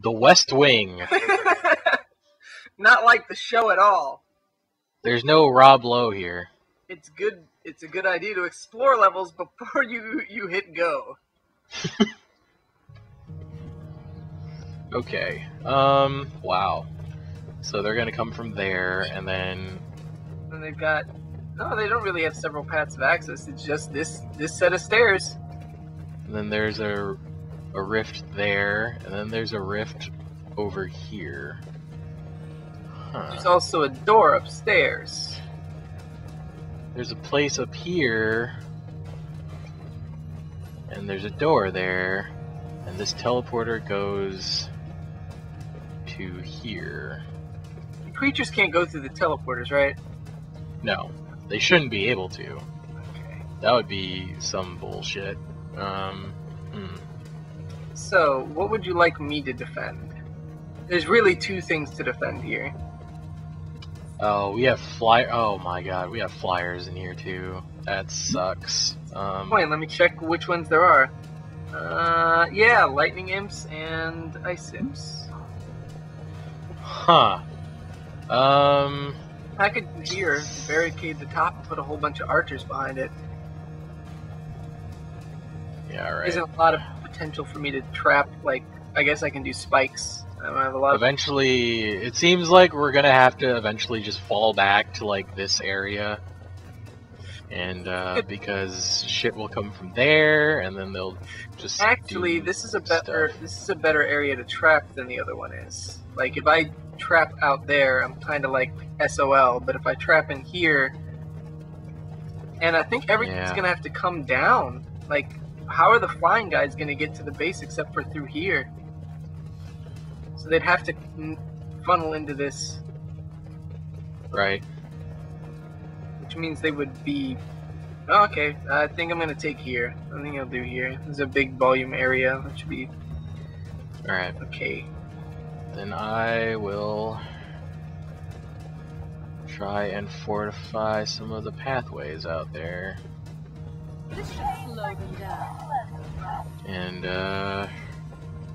The West Wing. Not like the show at all. There's no Rob Lowe here. It's good. It's a good idea to explore levels before you you hit go. Okay. Um. Wow. So they're gonna come from there, and then And they've got no, they don't really have several paths of access. It's just this this set of stairs. and then there's a a rift there, and then there's a rift over here. Huh. There's also a door upstairs. There's a place up here, and there's a door there, and this teleporter goes to here. Creatures can't go through the teleporters, right? No, they shouldn't be able to. Okay. That would be some bullshit. Um, hmm. So, what would you like me to defend? There's really two things to defend here. Oh, we have fly. Oh my god, we have flyers in here too. That sucks. Um, Wait, let me check which ones there are. Uh, yeah, lightning imps and ice imps. huh. Um, I could here barricade the top and put a whole bunch of archers behind it. yeah, right. There's a lot of potential for me to trap. Like, I guess I can do spikes. I don't have a lot of. Eventually, it seems like we're gonna have to eventually just fall back to like this area. And uh, because shit will come from there, and then they'll just Actually, this is a better stuff. this is a better area to trap than the other one is. Like if I trap out there, I'm kind of like SOL. But if I trap in here, and I think everything's Yeah. gonna have to come down. Like, how are the flying guys gonna get to the base except for through here? So they'd have to funnel into this, right. which means they would be. Oh, okay, I think I'm gonna take here. I think I'll do here. There's a big volume area. That should be All right. okay. Then I will try and fortify some of the pathways out there. And uh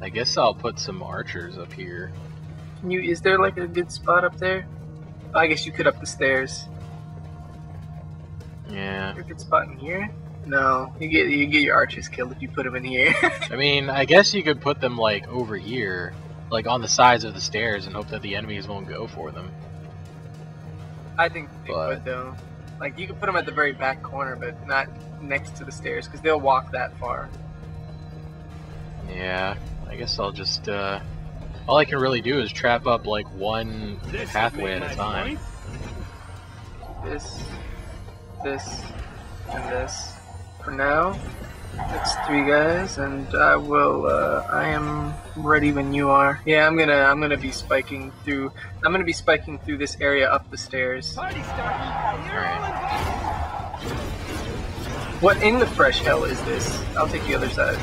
I guess I'll put some archers up here. Can you? Is there like a good spot up there? I guess you could up the stairs. Yeah. Is there a good spot in here? No, you get you get your archers killed if you put them in here. I mean, I guess you could put them like over here, like on the sides of the stairs and hope that the enemies won't go for them. I think they But- would though. Like you could put them at the very back corner, but not next to the stairs because they'll walk that far. Yeah. I guess I'll just uh all I can really do is trap up like one pathway at a time. This, this, and this. For now, that's three guys, and I will. Uh, I am ready when you are. Yeah, I'm gonna. I'm gonna be spiking through. I'm gonna be spiking through this area up the stairs. Party Alright. What in the fresh hell is this? I'll take the other side.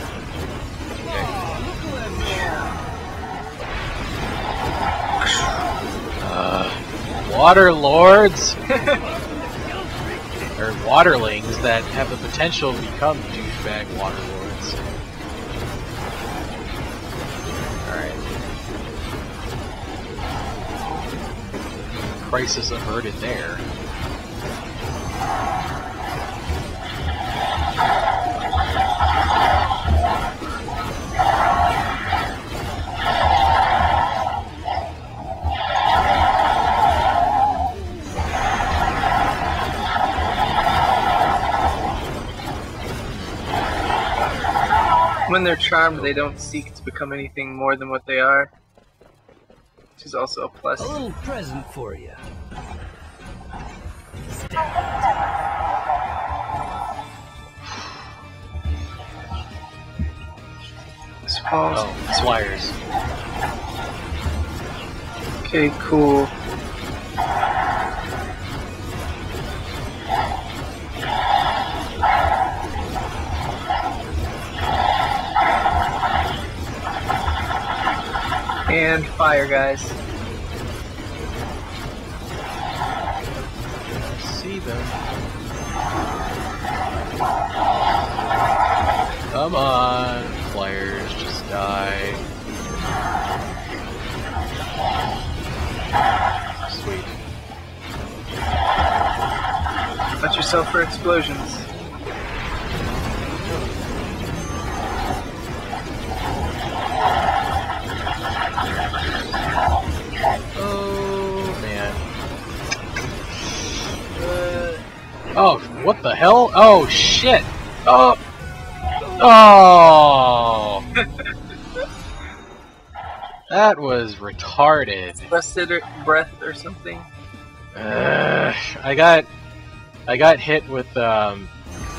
Uh, water lords or waterlings that have the potential to become douchebag water lords. Alright. Crisis averted there. When they're charmed, they don't seek to become anything more than what they are, which is also a plus. A little present for you. Spalls. Oh, wires. Okay, cool. And fire, guys. See them. Come on, flyers, just die. Sweet. Watch yourself for explosions. What the hell? Oh shit! Oh! Oh! that was retarded. busted breath or something. Uh, I got, I got hit with um,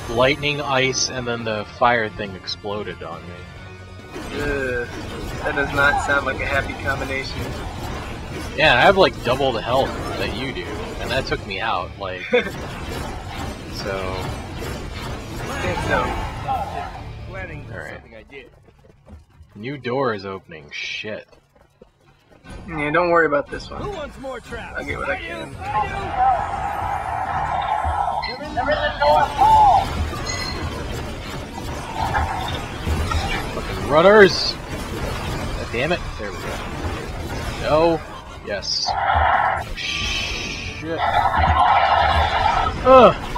lightning, ice, and then the fire thing exploded on me. Ugh, that does not sound like a happy combination. Yeah, I have like double the health that you do, and that took me out. Like, so. I think so. Planning Alright. something I did. New door is opening. Shit. Yeah, don't worry about this Who one. wants more traps? I'll get what I I do, can. I Fucking runners! God damn it. There we go. No. Yes. Shit. Ugh.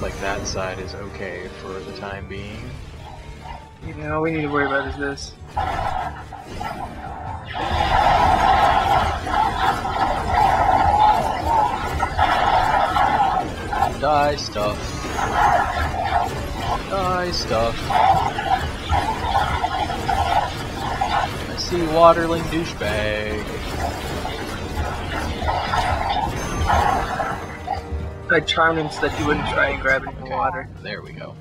Looks like that side is okay for the time being. You know, all we need to worry about is this. Die stuff. Die stuff. I see Waterling douchebag. I charmed him so that he wouldn't try and grab any water. There we go.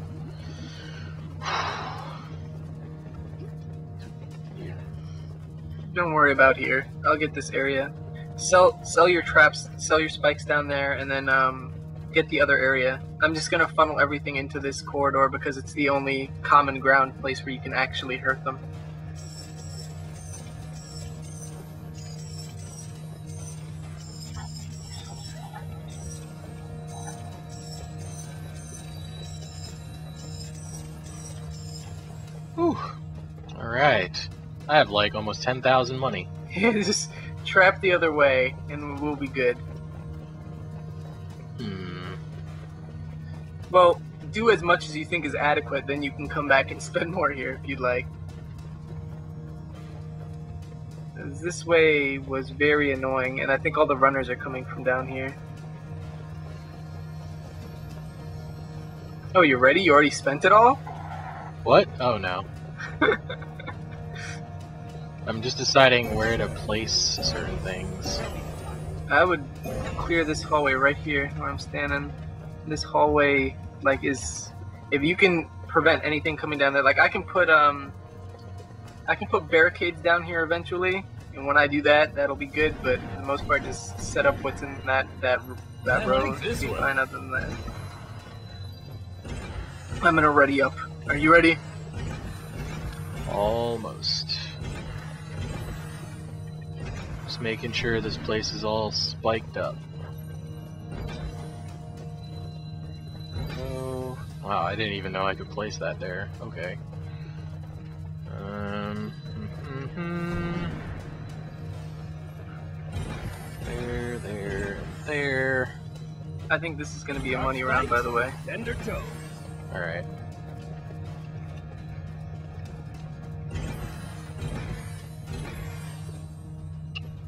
Don't worry about here. I'll get this area. Sell sell your traps, sell your spikes down there, and then um, get the other area. I'm just gonna funnel everything into this corridor because it's the only common ground place where you can actually hurt them. Like almost 10,000 money. just trap the other way, and we'll be good. Hmm. Well, do as much as you think is adequate, then you can come back and spend more here if you'd like. This way was very annoying, and I think all the runners are coming from down here. Oh, you're ready? You already spent it all? What? Oh no. I'm just deciding where to place certain things. I would clear this hallway right here where I'm standing. This hallway, like, is if you can prevent anything coming down there. Like, I can put um, I can put barricades down here eventually, and when I do that, that'll be good. But for the most part, just set up what's in that that that I row. like this be one. fine other than that. I'm gonna ready up. Are you ready? Almost. Just making sure this place is all spiked up. Oh, wow, I didn't even know I could place that there. Okay. Um, mhm. there, there, there. I think this is gonna be a money round, by the way. Alright.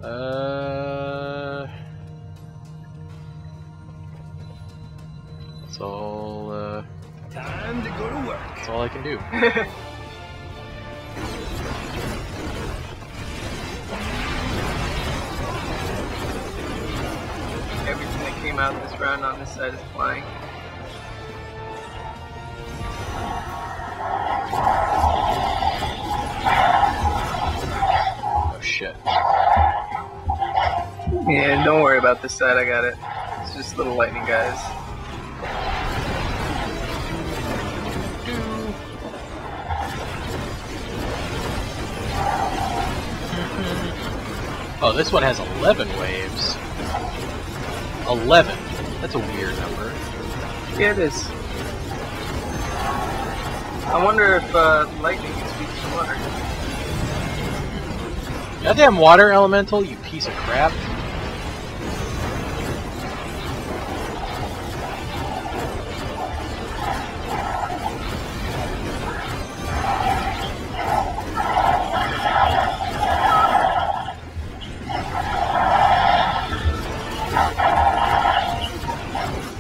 Uh. That's all, uh, Time to go to work. that's all I can do. Everything that came out this round on this side is flying. Yeah, don't worry about this side, I got it. It's just little lightning guys. Oh, this one has 11 waves. 11. That's a weird number. Yeah, it is. I wonder if uh, lightning can speak to water. Goddamn water elemental, you piece of crap.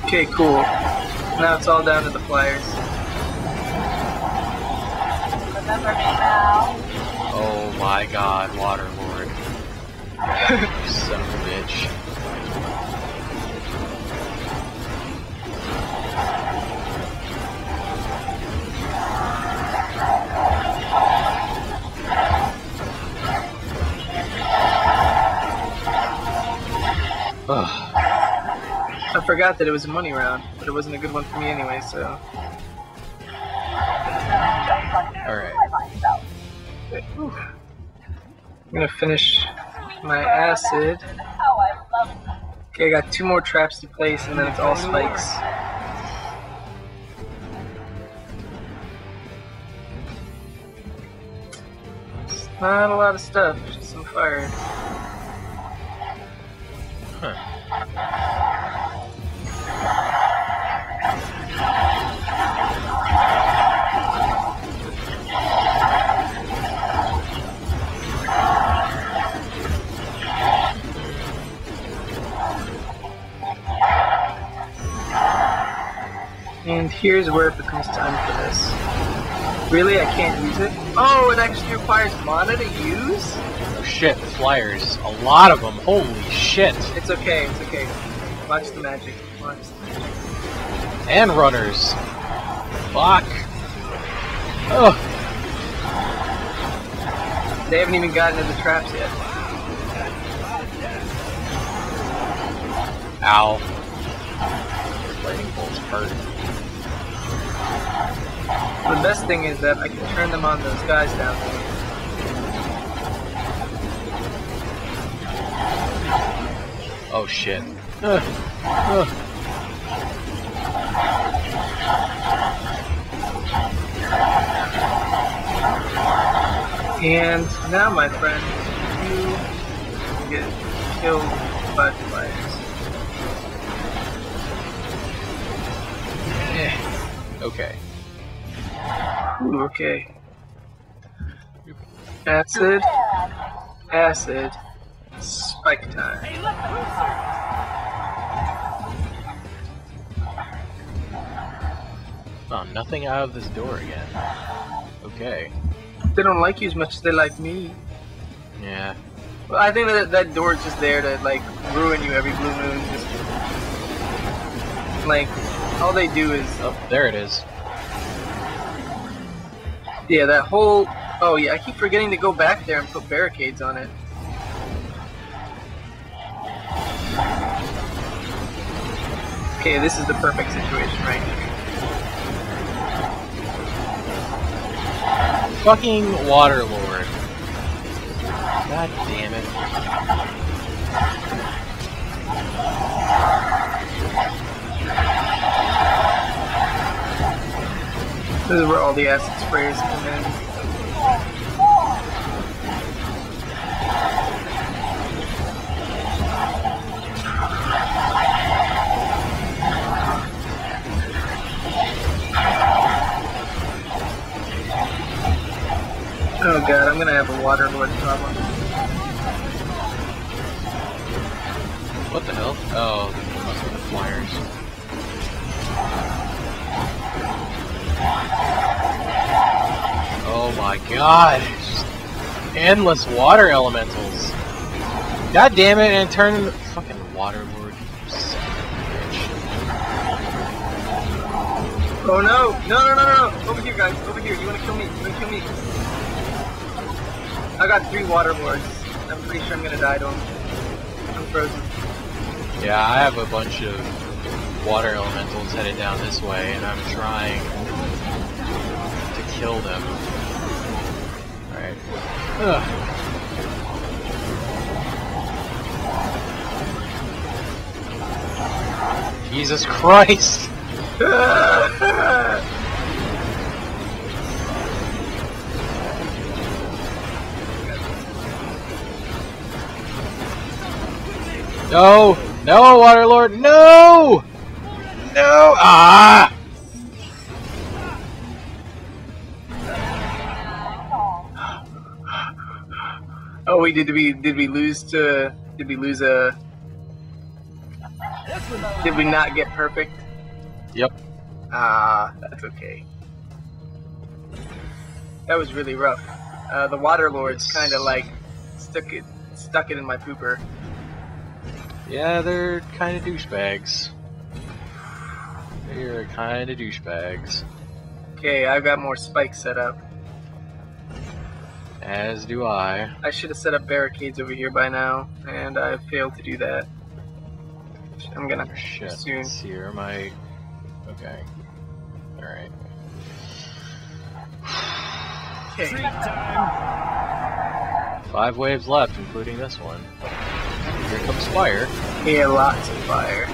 Okay, cool. Now it's all down to the flyers. Remember me now. Oh my god, Water Lord. Son of a bitch. Ugh. Forgot that it was a money round, but it wasn't a good one for me anyway, so. Alright. I'm gonna finish my acid. Okay, I got two more traps to place, and then it's all spikes. It's not a lot of stuff, just some fire. Huh. And here's where it becomes time for this. Really, I can't use it? Oh, it actually requires mana to use? Oh shit, flyers. A lot of them. Holy shit. It's okay, it's okay. Watch the magic. Watch the magic. And runners. Fuck. Ugh. They haven't even gotten into the traps yet. Ow. Lightning bolts hurt. The best thing is that I can turn them on those guys down there. Oh shit. And now, my friend, you get killed by flyers. Okay. Ooh, okay. Acid, acid, spike time. Found oh, nothing out of this door again. Okay. They don't like you as much as they like me. Yeah. Well, I think that that door is just there to like ruin you every blue moon. Just like all they do is Oh, there it is. yeah that whole. Oh yeah, I keep forgetting to go back there and put barricades on it. Okay, this is the perfect situation right here. Fucking Water Lord. God damn it. This is where all the acid sprayers come in. Oh god, I'm gonna have a water problem. What the hell? Oh, must be the flyers. Oh my god. Endless water elementals. God damn it, and turn fucking water lord. you son of a bitch. Oh no! No no no no no! Over here guys, over here, you wanna kill me, you wanna kill me. I got three water lords. I'm pretty sure I'm gonna die to them. I'm frozen. Yeah, I have a bunch of water elementals headed down this way, and I'm trying to kill them. Ugh. Jesus Christ! no! No, Waterlord! No! No! Ah! Wait, did we did we lose to did we lose a did we not get perfect? Yep. Ah, that's okay. That was really rough. Uh, the water lords kind of like stuck it stuck it in my pooper. Yeah, they're kind of douchebags. They're kind of douchebags. Okay, I've got more spikes set up. As do I. I should have set up barricades over here by now, and I failed to do that. I'm gonna Oh, shit. soon. Let's see, where am Okay. Alright. Okay. Five waves left, including this one. Here comes fire. Yeah, lots of fire.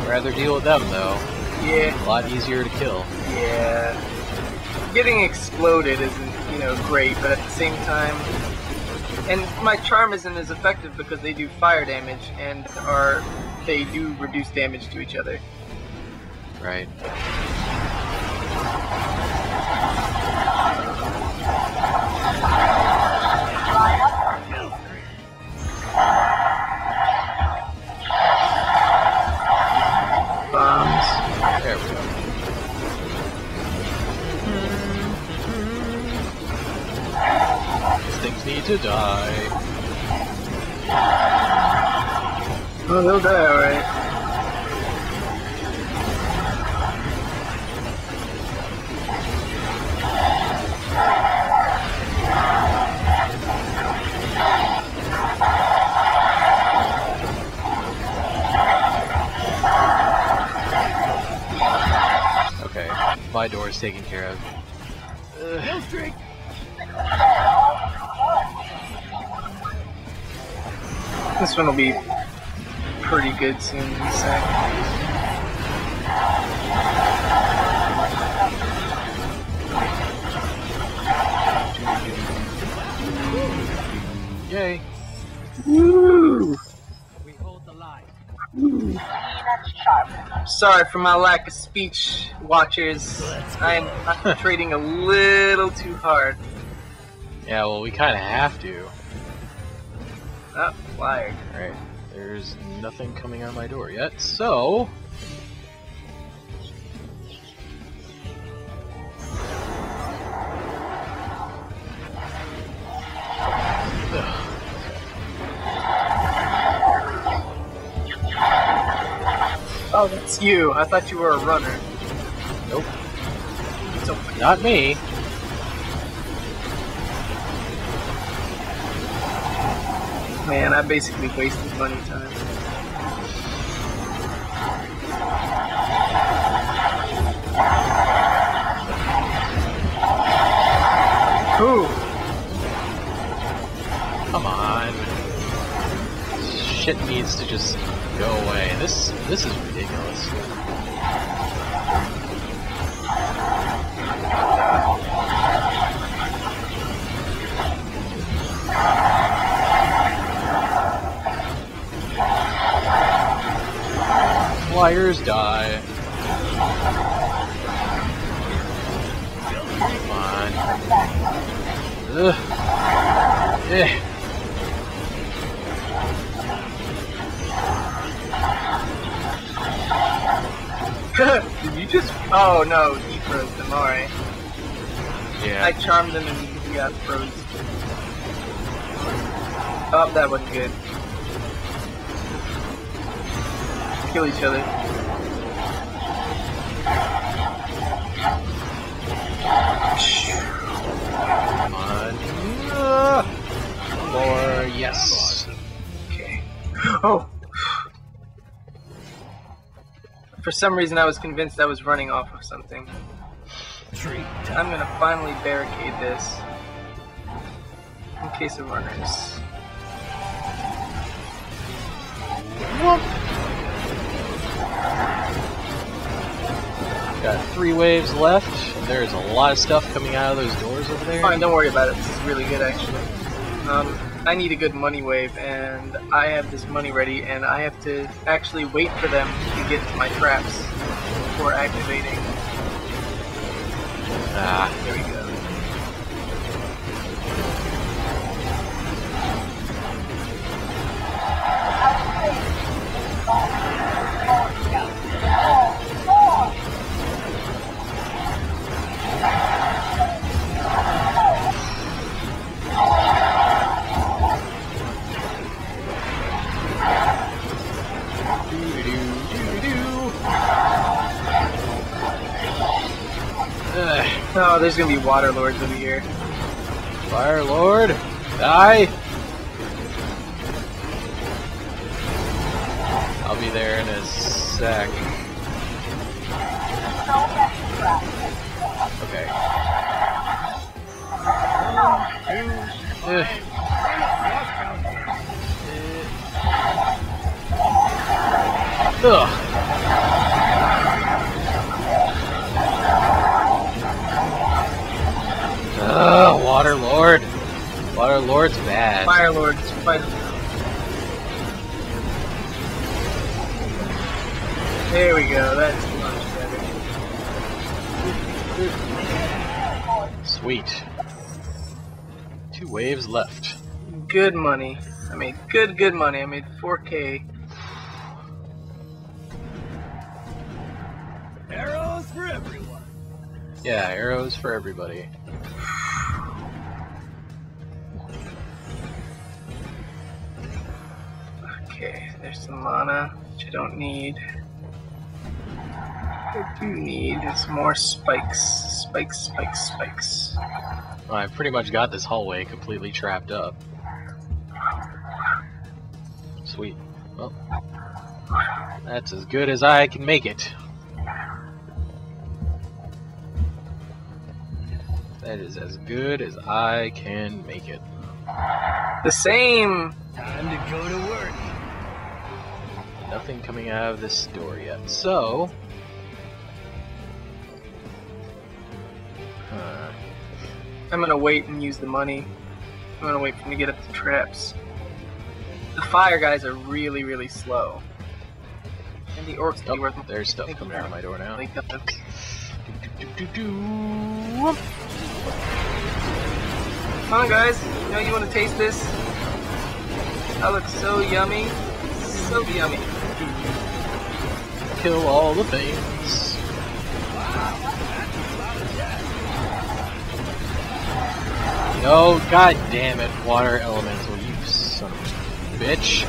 I'd rather deal with them, though. Yeah, A lot easier to kill. yeah. Getting exploded isn't, you know, great, but at the same time, and my charm isn't as effective because they do fire damage and are they do reduce damage to each other. Right. Pretty good soon in a sec. Yay! Woo! We hold the line. Sorry for my lack of speech, watchers. I'm concentrating a little too hard. Yeah, well, we kind of have to. Oh, fired. Right. There's nothing coming on my door yet, so. Oh, that's you. I thought you were a runner. Nope. Not me. Man, I basically wasted money time. Ooh, Come on. Shit needs to just go away. This this is ridiculous. Flyers die. Come on. Ugh. Eh. did you just? Oh no, he froze them. All right. Yeah. I charmed them and he got froze. Oh, that wasn't good. Kill each other. Come on. More, yes. Okay. Oh. For some reason, I was convinced I was running off of something. I'm gonna finally barricade this. In case of runners. Got three waves left. And There's a lot of stuff coming out of those doors over there. Fine, don't worry about it. This is really good, actually. Um, I need a good money wave, and I have this money ready, and I have to actually wait for them to get to my traps before activating. Ah, There we go. Oh, there's gonna be water lords over here. Fire Lord, die! I'll be there in a sec. Okay. Ugh. Ugh. Ugh, Water Lord. Water Lord's bad. Fire lords, fight them. There we go. That's much better. Sweet. Two waves left. Good money. I made good, good money. I made 4K. Arrows for everyone. Yeah, arrows for everybody. Okay, there's some mana, which I don't need. I do need some more spikes. Spikes, spikes, spikes. Well, I've pretty much got this hallway completely trapped up. Sweet. Well, that's as good as I can make it. That is as good as I can make it. The same! Time to go to work. Nothing coming out of this door yet. So. Huh. I'm gonna wait and use the money. I'm gonna wait for him to get up the traps. The fire guys are really, really slow. And the orcs can worth Oh, there's stuff coming out of my door now. Like, uh, Do-do-do-do. Come on, guys. You know you want to taste this? That looks so yummy. So yummy. Kill all the things. No, god damn it, water elemental, you son of a bitch.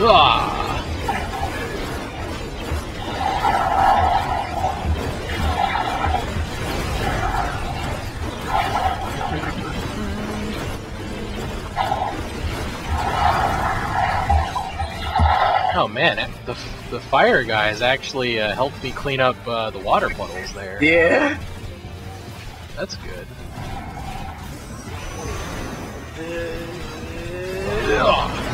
Ah! Oh man, the the fire guys actually uh, helped me clean up uh, the water puddles there. Yeah. That's good. Ugh.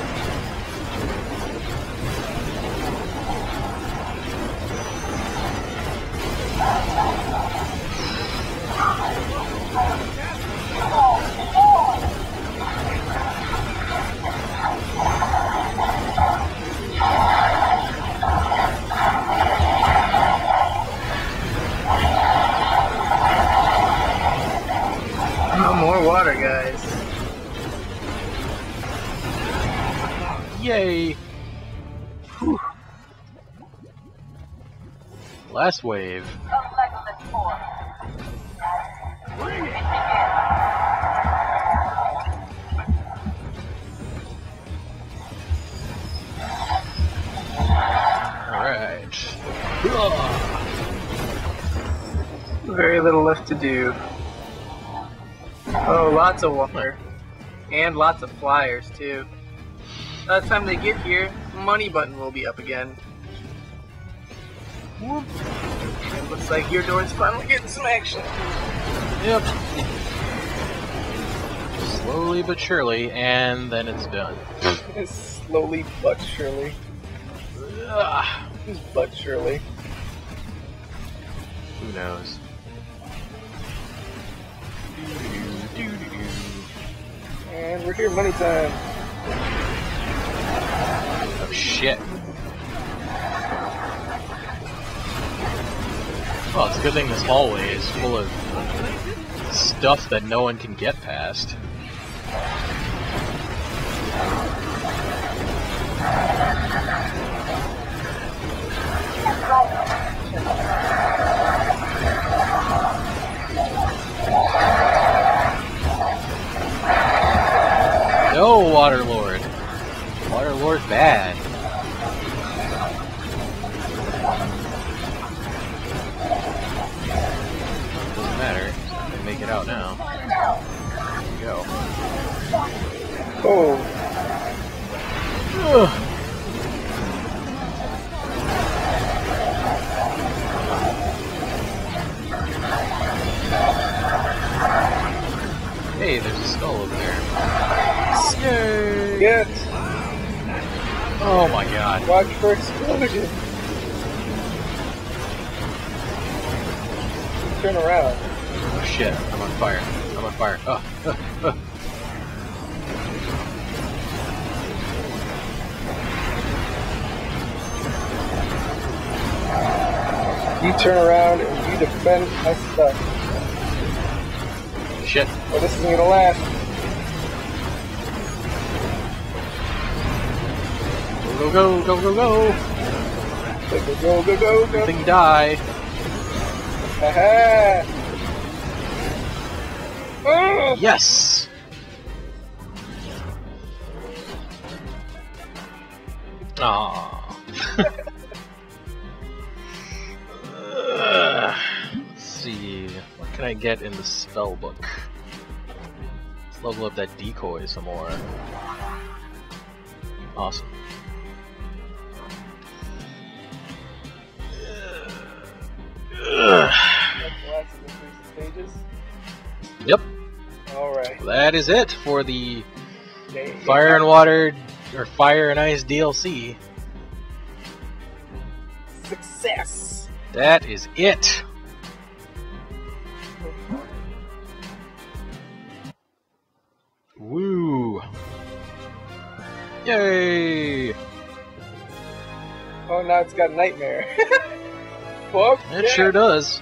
Yay! Whew. Last wave. Alright. Very little left to do. Oh, lots of water. And lots of flyers, too. By the time they get here, money button will be up again. Whoop. It looks like your door is finally getting some action. Yep. Slowly but surely, and then it's done. Slowly but surely. Ugh. Who's Bud Shirley? Who knows? And we're here money time. Shit. Well, it's a good thing this hallway is full of stuff that no one can get past. No, Water Lord. Water Lord bad. Oh, Ugh. Hey, there's a skull over there. Yay! get! Oh my god. Watch for explosion! Turn around. Oh shit, I'm on fire. I'm on fire. Oh, oh, oh. You turn around and you defend my stuff. Shit. Well, this isn't gonna last. Go, go, go, go, go! Go, go, go, go, go, go. Thing die. Aha! Ah! Yes! Aww. can I get in the spell book? Let's level up that decoy some more. Awesome. That's the last of the three stages. Yep, Alright. that is it for the Fire and Water or Fire and Ice DLC. Success! That is it. It's got a nightmare. Fuck It yeah. sure does.